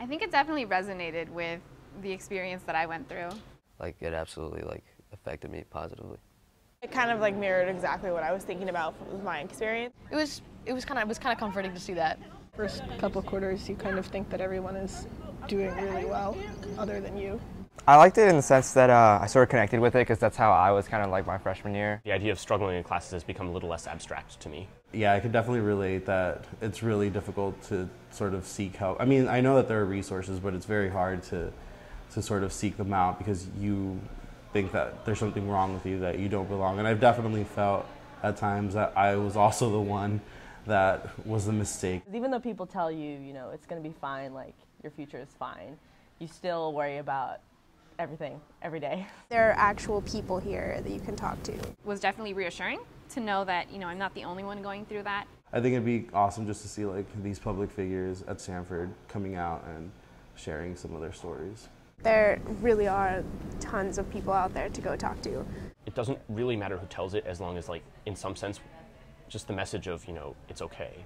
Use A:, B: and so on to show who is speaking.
A: I think it definitely resonated with the experience that I went through.
B: Like it absolutely like affected me positively.
C: It kind of like mirrored exactly what I was thinking about with my experience.
D: It was it was kind of it was kind of comforting to see that.
E: First couple quarters, you kind of think that everyone is doing really well, other than you.
F: I liked it in the sense that uh, I sort of connected with it because that's how I was kind of like my freshman year.
G: The idea of struggling in classes has become a little less abstract to me.
H: Yeah, I could definitely relate that it's really difficult to sort of seek help. I mean, I know that there are resources, but it's very hard to to sort of seek them out because you think that there's something wrong with you that you don't belong. And I've definitely felt at times that I was also the one that was the mistake.
I: Even though people tell you, you know, it's going to be fine, like your future is fine, you still worry about everything every day.
J: There are actual people here that you can talk to.
A: Was definitely reassuring to know that, you know, I'm not the only one going through that.
H: I think it'd be awesome just to see like these public figures at Stanford coming out and sharing some of their stories.
J: There really are tons of people out there to go talk to.
G: It doesn't really matter who tells it as long as like in some sense just the message of, you know, it's okay